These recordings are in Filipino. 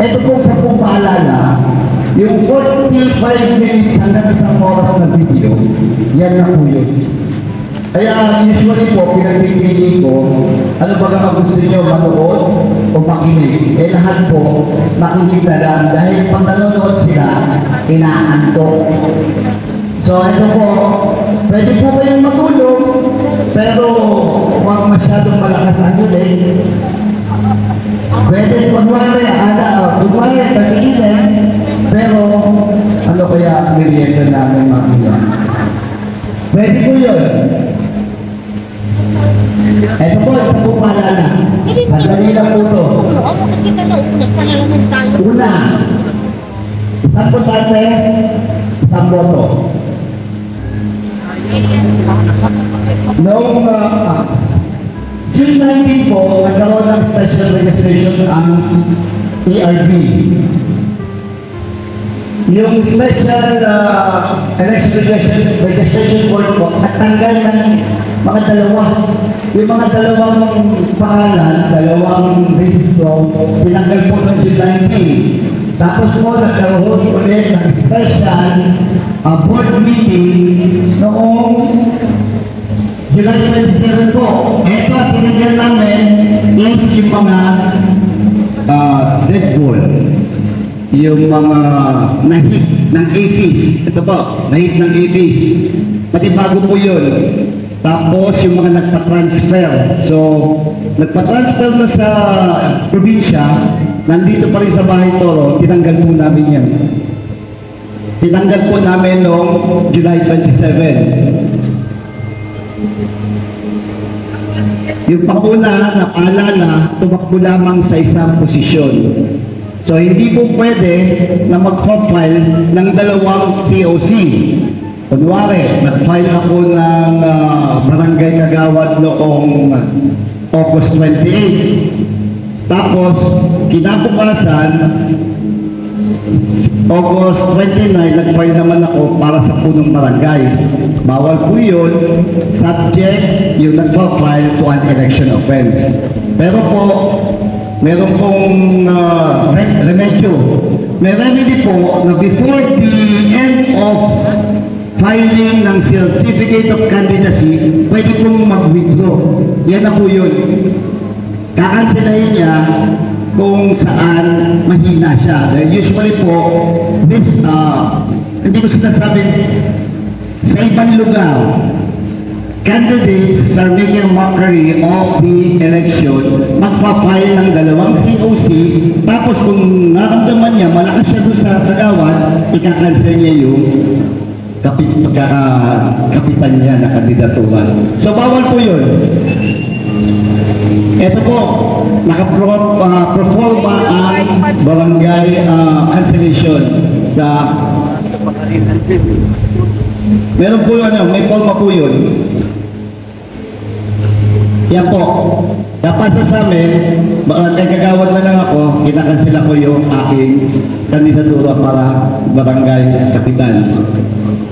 Ito po sa pong paalala, yung 45 minutes hanggang isang oras na video, yan na po yun. Kaya usually po, pinagpipili ko, ano ba ang gusto niyo manood o makinig? Eh lahat po, makinig na lang dahil pag nanonood sila, inaantok. So ito po, pwede po kayong matulog, pero huwag masyadong malakas ang ulit. Pwede kunwari, ala, kunwari, pag-iinit, pero ano kaya merienda namin makita? Pwede po yun. Ito po, ito po paalala. Lang po ito. Ang makikita na unas pa na naman tayo. Una, isang botante, isang boto. Noong uh, June 19 po, nagkaroon ng special registration ang ARB. Yung special uh, election registration, board po, at tanggal ng mga dalawa. Yung mga dalawang pangalan, dalawang registro, tinanggal po ng June 19. Tapos po, nagkaroon ulit ng special uh, board meeting noong July 27 po. Ito, tinanggal namin is yung mga uh, Bull yung mga nahit ng AFIS. Ito po, nahit ng AFIS. Pati bago po yun. Tapos yung mga nagpa-transfer. So, nagpa-transfer na sa probinsya, nandito pa rin sa Bahay Toro, tinanggal po namin yan. Tinanggal po namin noong July 27. Yung panguna na paalala, tumakbo lamang sa isang posisyon. So hindi po pwede na mag-file ng dalawang COC. Kunwari, nag-file ako ng ah, barangay kagawad noong August 28. Tapos, kinabukasan, August 29, nag-file naman ako para sa punong barangay. Bawal po yun, subject yung nagpa-file to an election offense. Pero po, meron pong uh, re- remedyo. May remedy po na before the end of filing ng certificate of candidacy, pwede pong mag-withdraw. Yan na po yun. Kakansilahin niya kung saan mahina siya. Dahil usually po, this, uh, hindi ko sinasabing sa ibang lugar, candidates are making mockery of the election, magpa-file ng dalawang COC, tapos kung naramdaman niya, malakas siya doon sa kagawad, ikakancel niya yung kapit, pagka, kapitan niya na kandidaturan. So bawal po yun. Ito po, nakaproforma ang barangay ah, cancellation sa Meron po ano, may forma po yun. Yan po. Dapat sa amin, baka kay kagawad na lang ako, kinakansila ko yung aking kandidatura para barangay kapitan.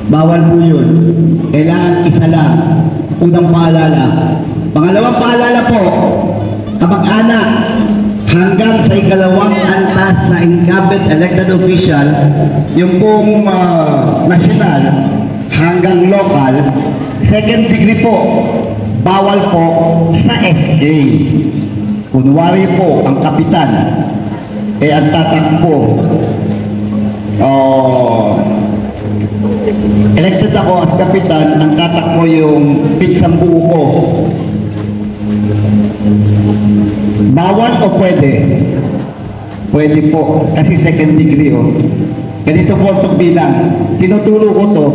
Bawal po yun. Kailangan isa lang. Unang paalala. Pangalawang paalala po, kamag-anak, hanggang sa ikalawang antas na incumbent elected official, yung pong ah, national hanggang local, second degree po, bawal po sa SA. Kunwari po, ang kapitan, eh ang tatakbo, oh, elected ako as kapitan, ang tatakbo yung pinsang buo ko. Bawal o pwede? Pwede po, kasi second degree oh. Ganito po ang pagbilang. Tinuturo ko to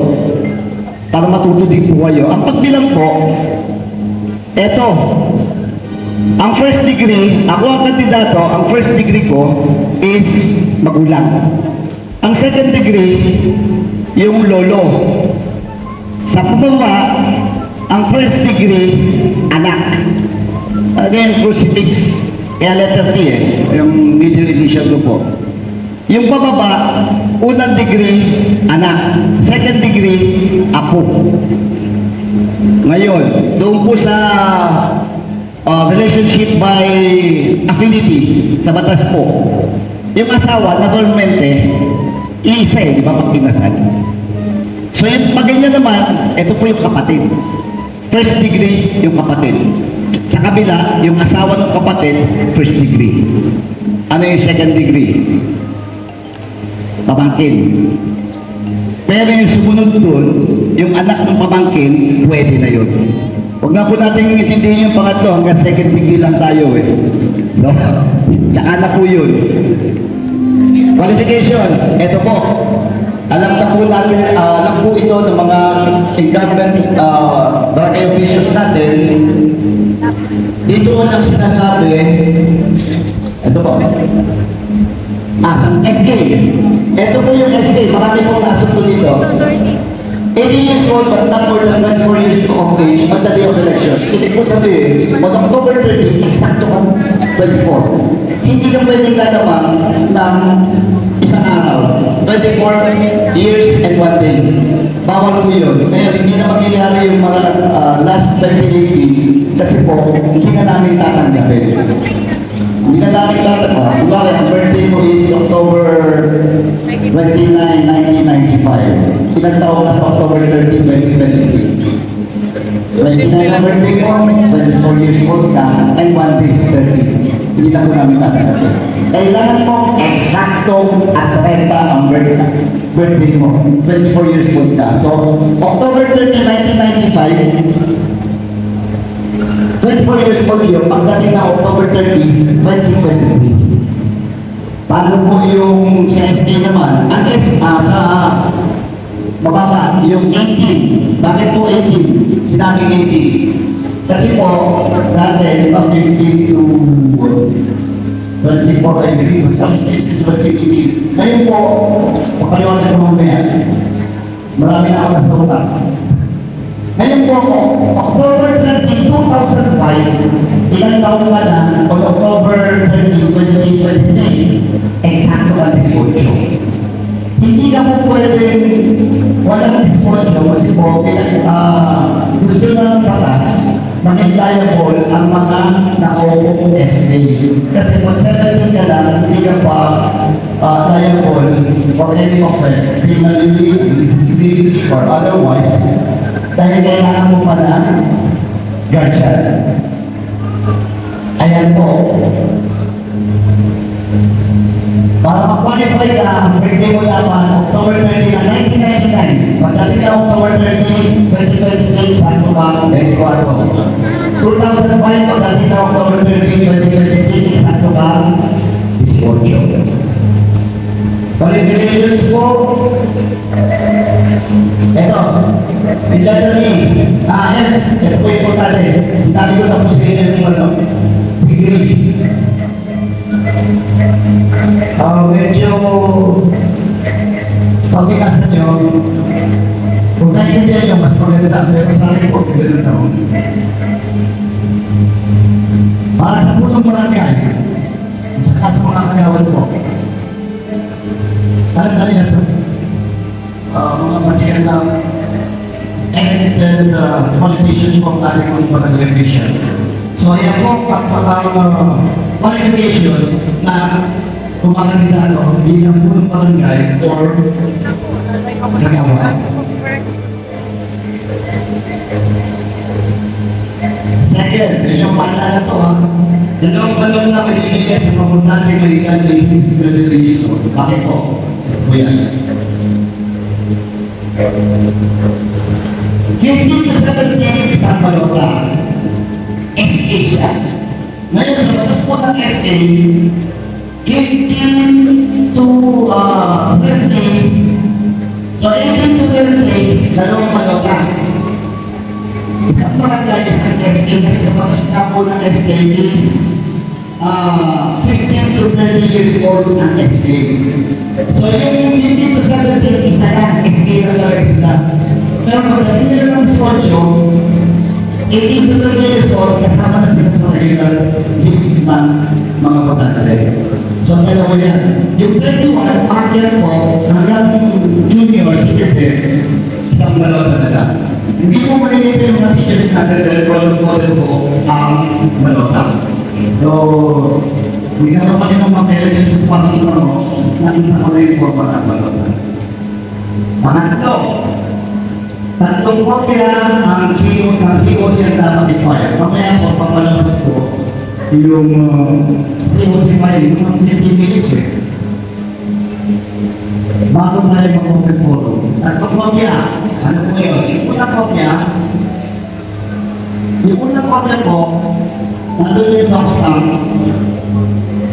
para matuto din po kayo. Ang pagbilang po, eto, ang first degree, ako ang kandidato, ang first degree ko is magulang. Ang second degree, yung lolo. Sa pababa, ang first degree, anak. Again, crucifix. Kaya letter T eh, yung middle initial ko po. Yung pababa, unang degree, anak. Second degree, apo. Ngayon, doon po sa uh, relationship by affinity sa batas po. yung asawa, naturalmente, isa eh, di ba, pag kinasal. So yung pag ganyan naman, ito po yung kapatid. First degree, yung kapatid. Sa kabila, yung asawa ng kapatid, first degree. Ano yung second degree? Pamangkin. Pero yung sumunod doon, yung anak ng pamangkin, pwede na yun. Huwag na po natin intindihin yung pangatlo, hanggang second degree lang tayo eh. So, tsaka na po yun. Qualifications, ito po. Alam na po natin, ah, alam po ito ng mga incumbent uh, barangay officials natin. Dito ko lang sinasabi, ito po. Ah, SK. Ito po yung SK. Marami pong nasusunod dito. 80 years old but not more than 24 years of age on the day of election. Ibig po sabihin, on October 30, eksakto ka 24. Hindi ka pwedeng lalabang ng isang araw. 24 years and one day. Bawal po yun. Kaya hindi na mangyayari yung mga ah, last 2018 kasi po, hindi na namin tatanggapin. Hindi na namin tatanggapin. Kumbaga, ang birthday mo is October 29, 1995. Ilang taon na sa October 30, 2023? 29 na birthday mo, 24 years old ka, and one day is 30. Na po namin tatanggapin. Kailangan mo eksaktong at 30 ang birthday, birthday mo. 24 years old ka. So, October 30, 1995, 24 years old yun, pagdating na October 30, 2023. Paano po yung CSD naman? Ang S, ah, sa mababa, yung 18. Bakit po 18? Sinabing 18. Kasi po, dati, 15 to 24 ay bigay sa 18. Ngayon po, papaliwanag ko mamaya. Marami na ako sa utak. Ngayon po ako, October 30, 2005, ilang taon ka na, o October 30, 2023, eksakto ka 18. Hindi na po pwedeng walang disposyo kasi po, ah, gusto na ng batas, maging liable ang mga SK. Kasi kung 17 ka lang, hindi ka pa ah, liable for any offense, criminally, disability, or otherwise, dahil kailangan mo pala guardian. Ayan po. Para mag-qualify ka, birthday mo dapat October 30 na 1999. Pagdating na October 30, 2023, saan mo ba ang 24? 2005, pagdating na October 30, 2023, saan mo ba ang 18? Qualifications po, ito, Industry, ah, yan, ito po yung importante. Sabi ko tapos kayo yung ano, degree. Ah, medyo, pagkikasa nyo, kung naiintindihan nyo, mas maganda, pero sa akin po, ganun na ako. Para sa pusong maramihan, saka sa mga kanawan po, Alam na ito, uh, mga material na edited uh, qualifications po ang ating mga qualification. So, ayan po, ang uh, qualifications na kumakandidano bilang punong barangay or nagawa. Second, yung paalala to ha. Dalawang balon na pinibigay sa pamuntan ng American Ladies Federation. Bakit po? Kuya. Fifteen to seventeen isang balota. SK siya. Ngayon sa batas po ng SK, 15 to uh, 30, so 18 to 30, dalawang balota. Isang barangay, SK, kasi sa batas na po ng is uh, 16 to 30 years old ang SK. So yung 15 to 17, isa lang, na talaga sila. Pero pagdating nila ng sportyo, 18 to 30 years old, kasama na sila sa regular ng mga pagkakali. So dalawa yan. Yung 21, akyat po, hanggang junior citizen, isang dalawa talaga. Hindi po maliliit yung mga teachers natin dahil role model po ang malota. So, hindi na naman yung mga parents sa pangito mo, nakita ko na yung forma ng balot. Pangatlo, tatlong kopya ang CEO, ang CEO siya dapat i-file. Mamaya po, papalabas ko yung uh, CEO si file, yung mga 15 minutes eh. Bago tayo mag-open forum. Tatlong kopya, ano po yun? Yung unang kopya, yung unang kopya po, nandun yung doc stamp.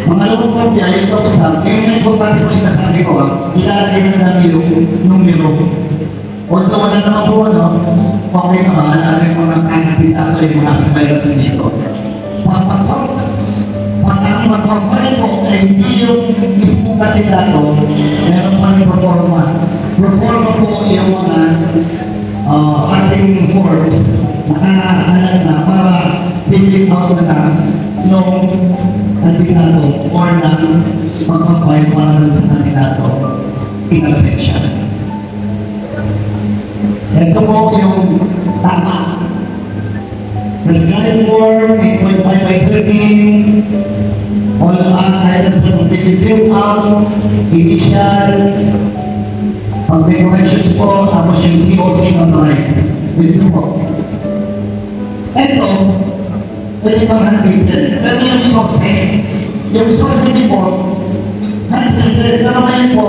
Pangalawang kopya, yung doc stamp, yung may importante ko sinasabi ko, ah, ilalagay na namin yung numero. Although wala naman po ano, okay naman, ano yung mga kanapit ako yung mga surveillance dito. Pagpapag, pag ang magpapalik po ay hindi yung mismo kandidato, meron pa rin performa. Performa po yung mga uh, ating board nakahalag na para piling out na nung kandidato or ng magpapay para sa kandidato in section. Ito po yung tama. Regarding board, 8.5 by 13, all ang items of the fill out, initial, pag may corrections po, tapos yung COC on the right. Ito po. Ito, pwede pang handwritten. Pero yung source, yung source report, handwritten, pero ngayon po,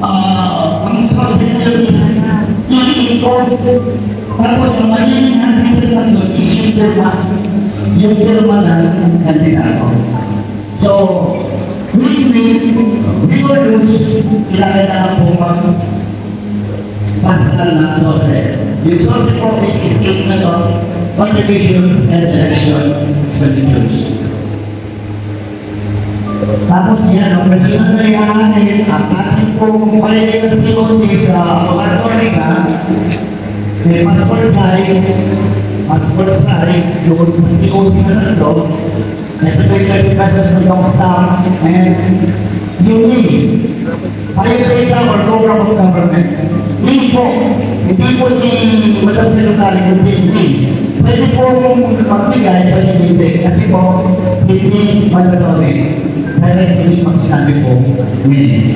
ah, ang source report is i-encode. Tapos ang magiging doon is yung firma, yung firma ng kandidato. So, will, we will lose, kailangan po mag personal na source. Yung source po is statement of contributions and election expenditures. Tapos yan, ang personal na yan, ang ating pong qualification sa mga torika, may passport size, passport size, yung COC na nandun, Necessary classification of staff and unique. Higher data or program of government. Hindi po, hindi po si Madam Secretary kundi hindi. Pwede po magbigay, pwede hindi. Kasi po, hindi mandatory. Pero hindi magsasabi po, hindi.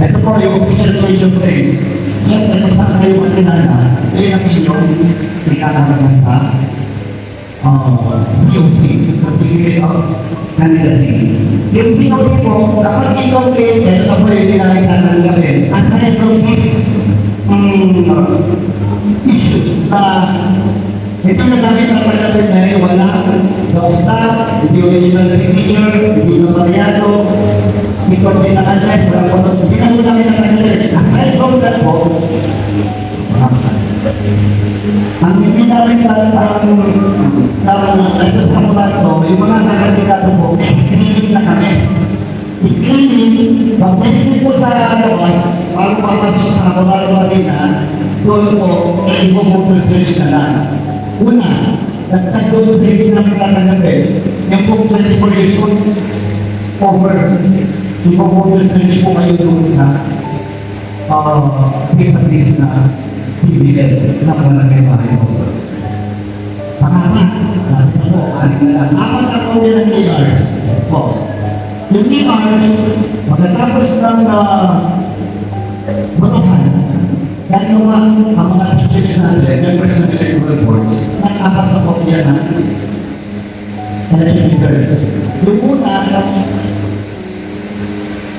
Ito po yung official question และเป็นพระเทวะที่นั่นนะและยังมีโยมมีการทำงานพระเอ่อโยมที่คนที่เรียกนั่นเองโยมที่เขาที่บอกแต่ว่าที่เขาเรียนแต่เราไม่ได้การทำงานเลยอันนั้นตรงนี้อืม issues อ่า Ito na kami kapalapit na rin, wala. Dokta, hindi original engineer, hindi na pariyado, hindi ko pinaka-address, wala po na mo namin ang Aside from that po, ang hindi namin ang ang ito sa mga ito, yung mga nagkakita po, screening na kami. Screening, pag-testing po sa labas, bago papasok sa mga labas na, doon po, ay ibubuto series na lang. Una, nagtag doon sa hindi namin tatanggapin, yung pong transportation over, ibubuto series po kayo doon sa uh, database na PBL na walang may bahay po. Pangapat, sabi ko po, aling na lang. Apat na po ng ERs. Po. Yung ERs, pagkatapos ng uh, botohan, dahil naman ang mga teachers natin, members ng electoral board, nag-apat na po yan ng figures. Yung una,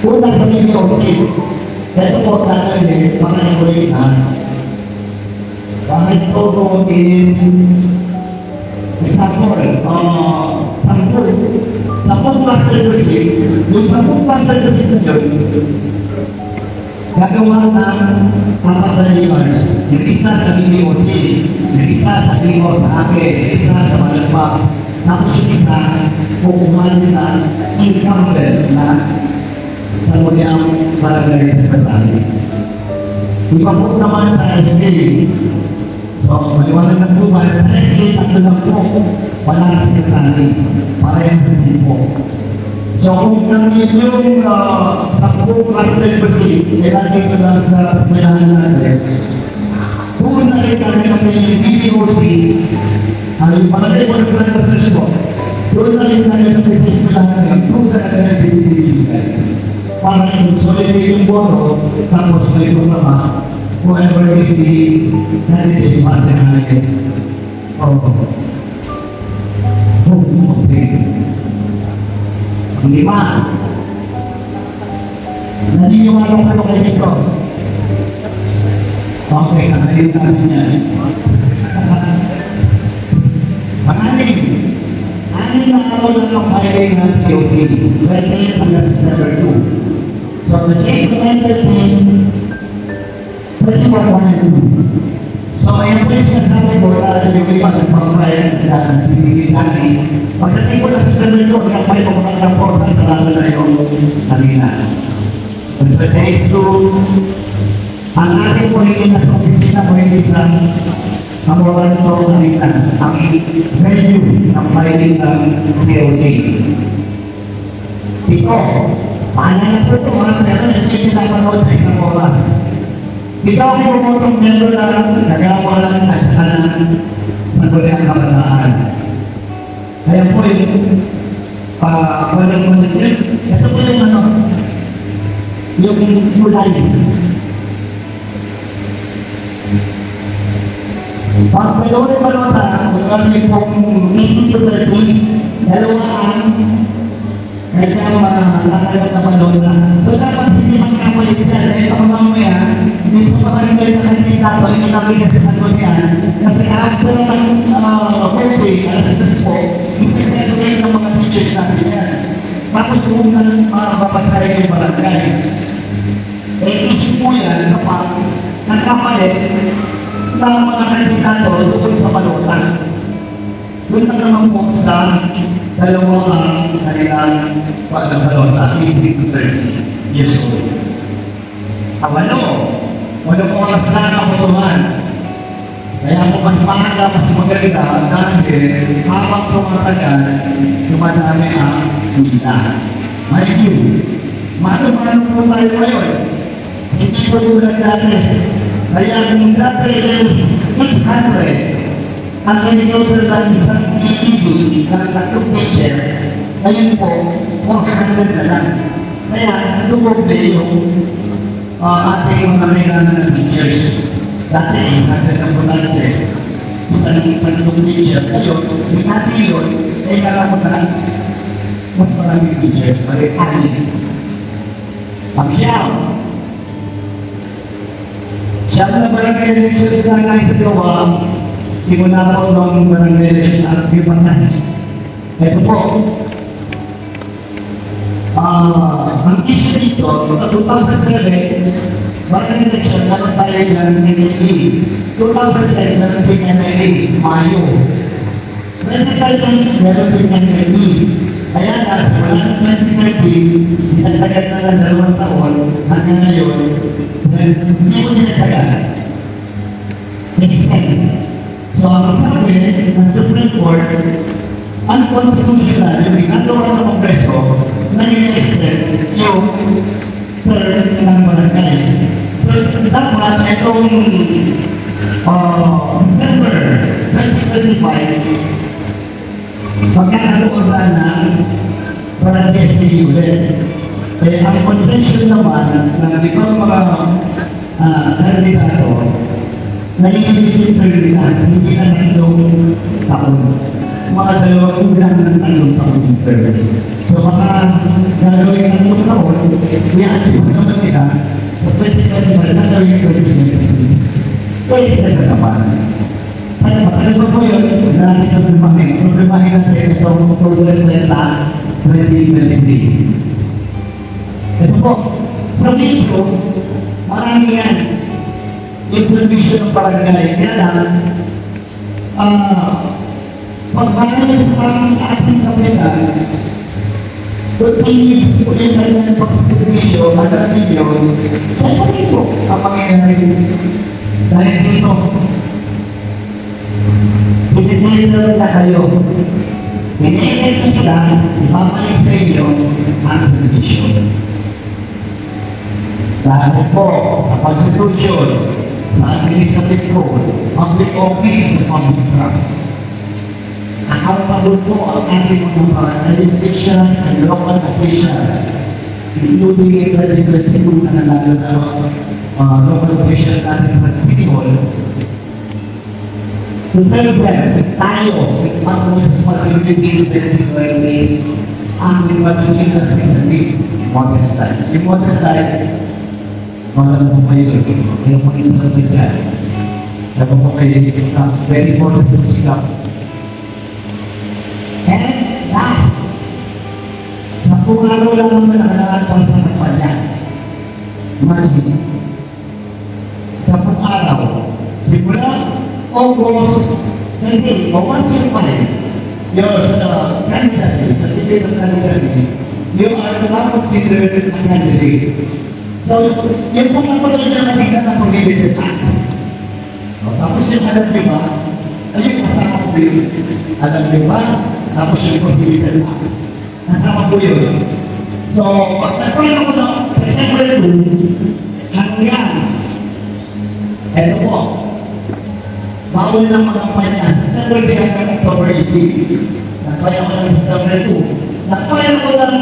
una sa mga okay. Ito po sa akin, mga ikulitan, Bakit ko po is example, uh, sampul, sampul cluster district, yung sampul cluster district na yun, gagawa ng apat na limers, yung isa sa BBOC, yung isa sa BBO sa akin, yung isa sa Malagpak, tapos yung isa, kukuha nila incumbent na sa muliang barangay sa Katali. Ipapot naman sa SK, So, maliwanag na po ba, sa SK, tatlo lang po, wala na sekretary, para yung hindi po. So, kung nang yung uh, sakpo cluster pati, ilagay ko lang sa pagmanahan natin, doon na rin kami kami yung BBOC, ang yung palagay ko ng cluster po, doon na rin kami sa pagmanahan para consolidate yung boto, tapos may lumama, whoever is the candidate mathematic. Oh. Oh, okay. Ang lima. Naniniwala ka ba kayo dito? Okay, kakalit namin yan. Pangalim. Anim na araw lang ang filing ng COP. Pwede hanggang December 2. So, the date of entertain, pwede mo ko na ito. So, ayan po yung sinasabi ko, dahil yung iba sa pang-file na pinigil natin. Pagdating ko na sa December 2, yung may pumunta ng portal lalo na yung kanina. But the date to, ang ating po hindi na sa opisina mo hindi sa moral to kalitan, ang value ng filing ng COC. Ito, paano na po ito mga pero hindi pinapanood sa isang oras. Ito ang pumutong member lang, nagawa lang at saka ng magulang kabataan. Kaya po yung uh, walang managil. Ito po yung ano, yung mulay. Pag mayroon pa naman sa kung kami pong meeting to the dalawa ang kaya makakalagot na panahon na. So dapat hindi magkamalit yan. Dahil ako mamaya, hindi sa barangay na kandidato, hindi kami kasi sa yan. Kasi after ng uh, birthday, alas sa po, hindi sa rin ng mga teachers natin yan. Tapos kung uh, babasahin yung barangay. Eh, isip po yan kapag nagkamalit, ng mga kandidato sa palusan. Doon na naman po sa dalawang ang kanilang pagkabalota, 60 years old. Ang ano, wala po ang nasa kaputuhan. Kaya po mas mahalaga, mas maganda dahil habang tumatagal, dumadami ang kita. Mind you, mano-mano po tayo ngayon. Hindi po tulad dati. Kaya kung dati ay 600, ang lang isang individual ng tatlong teacher, ngayon po, 400 na lang. Kaya, lumoble yung uh, ating kailangan ng teachers. Dati, 100 na po natin. Kung anong tatlong teacher, ngayon, yung ating yun, ay kailangan na mas maraming teachers, pag-alit. Pag-siyaw, Siyam na barangay elections na nga sa gawa, simula po ng barangay election at Bimanan. Ito po, ah, ang issue dito, sa 2007, barangay election na tayo ng NLA. 2010 na ng NLA, Mayo. Meron tayo ng meron din NLA. Kaya na, wala ng 2013, sinatagal na ng dalawang taon, hanggang ngayon, hindi ko sinatagal. Next time. So, ang sabi ng Supreme Court, unconstitutional yung ginagawa ng Kongreso na nire-extend yung term ng barangay. So, dapat itong uh, December 2025, magkakaroon na ng barangay city ulit. Eh, ang convention naman ng ibang mga uh, kandidato, nagiging term nila, hindi na tatlong taon. Mga dalawang ulang ng tatlong taon yung term. So, mga gagawin ng tatlong taon, i-achieve naman nila, so pwede ka naman na gawin ko yung Pwede ka naman. Ano ba? Ano ba po yun? Dahil sa problemahin. Problemahin natin itong October 20, 2023. Ito po, sa dito, marami yan. Yung permission ng barangay. Kaya lang, ah, pagbayaran sa ating kapitan, Continue po yung kanyang pagpipilyo at ang milyon, sa po ang mangyayari. Dahil dito, Pinipilitan na kayo. Pinipilitan sila, ipapalik sa inyo ang posisyon. Dahil po sa Constitution, sa Administrative Code, Public Office sa Public Trust. Accountable po ang ating mga jurisdiction and local officials including the representative na nanalo na uh, local official natin sa Picol. So, siyempre, tayo, mag-responsibility sa security, ang magiging na sa modern style. Yung modern style, wala po kayo, yung mga dyan. Sabi po kayo, uh, very important to speak up. And last, sa kung ano lang naman nakalakan sa kampanya, mali. Sa pang-araw, simula August 20, o once year pa rin, yung sa candidacy, sa ng. So, kung ako lang na nakita ng prohibited act, o, tapos yung alam niyo ba, ayun yung kasama ko yun. Alam niyo ba, tapos yung act. Nasama ko yun. So, pag nagpala ko sa September 2, hanggang, eto po, bawal ng mga kampanya. September 3 hanggang October 18. Nagpala ko ng September 2. Nagpala ko ng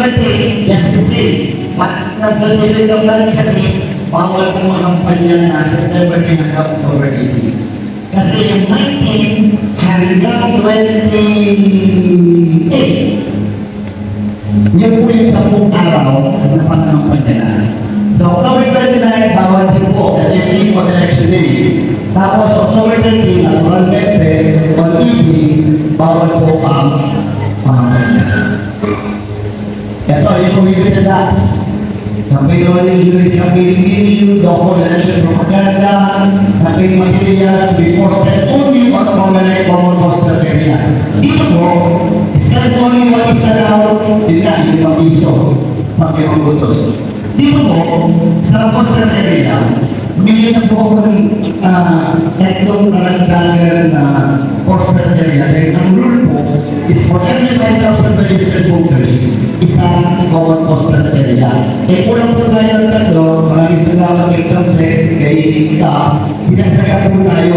20, justice. Nagpala ko ng kasi, bawal ng mga kampanya na September 3 hanggang October 18. Kasi yung 19 hanggang 28, yun po yung sampung araw na pananampanya na. So, October 29, bawal din po kasi hindi po election day. Tapos, October 30, naturalmente, on evening, bawal po ang pananampanya. Yung community na Sampai doon yung unit ng PDP, local election propaganda, sampai material, before only on common common cost area. Dito po, set only one isa daw, yun nga, hindi mabiso, pagkakagutos. Dito po, sa coastal area, bili na po ako ng uh, tatlong karagdagan na coastal area. Dahil ang rule po is for every 5,000 registered voters, isang common coastal area. Eh, kulang po tayo ng tatlo, maraming salamat kay Translate, kay Ika, pinagsaga po tayo.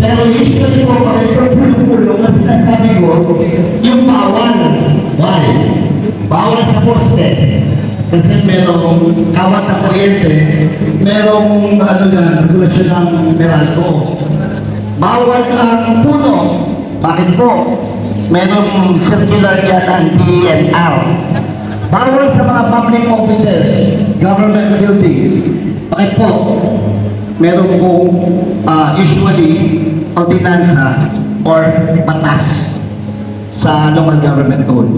Pero usually po, pag ito pulo-pulo, ang sinasabi ko, yung bawal. Why? Bawal sa postes. Kasi merong kawat na kuryente, merong ano yan, regulasyon ng Meralco. Bawal ang puno. Bakit po? Merong circular dyan ang DNR. Bawal sa mga public offices, government buildings. Bakit po? Meron po ah, usually ordinansa or batas sa local government code.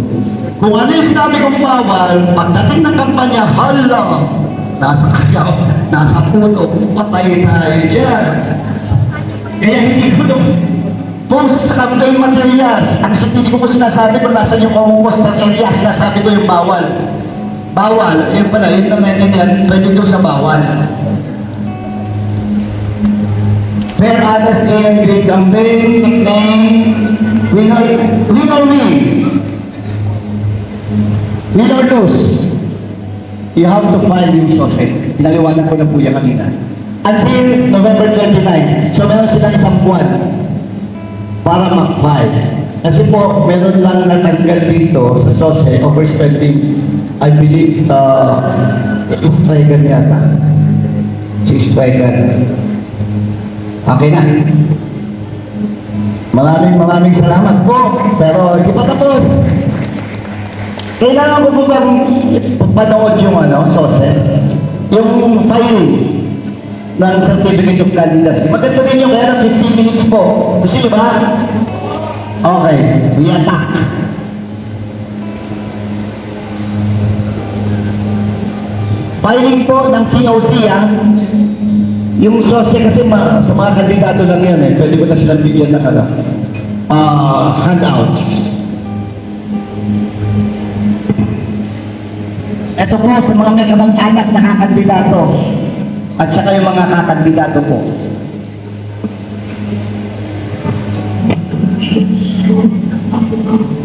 Kung ano yung sinabi kong bawal, pagdating ng kampanya, hala, nasa kayaw, nasa puno, patay tayo dyan. Kaya hindi ko kung sa campaign materials, ang hindi ko po sinasabi kung nasa yung compost area, sinasabi ko yung bawal. Bawal, yun pala, yun ang naintindihan, pwede doon sa bawal. Fair, honest, and great campaign, nickname, winner, winner win. Win or lose, you have to file yung sausage. Pinaliwanag ko na po yan kanina. Until November 29. So meron silang isang buwan para mag-file. Kasi po, meron lang natanggal dito sa SOSE, overspending, I believe, uh, striker yata. Si striker. Okay na. Maraming maraming salamat po. Pero hindi pa tapos. Kailangan ko po bang panood yung ano, SOSE? Yung file ng Certificate of Candidacy. Maganda rin yung kaya ng 15 minutes po. Gusto nyo ba? Okay, we attack. Filing po ng COC ah. Yung SOSE kasi ma, sa mga kandidato lang yan eh. Pwede ko na silang bigyan ng ano, ah, handouts. Ito po sa mga may kamag-anak na kakandidato at saka yung mga kakandidado po. Thank you.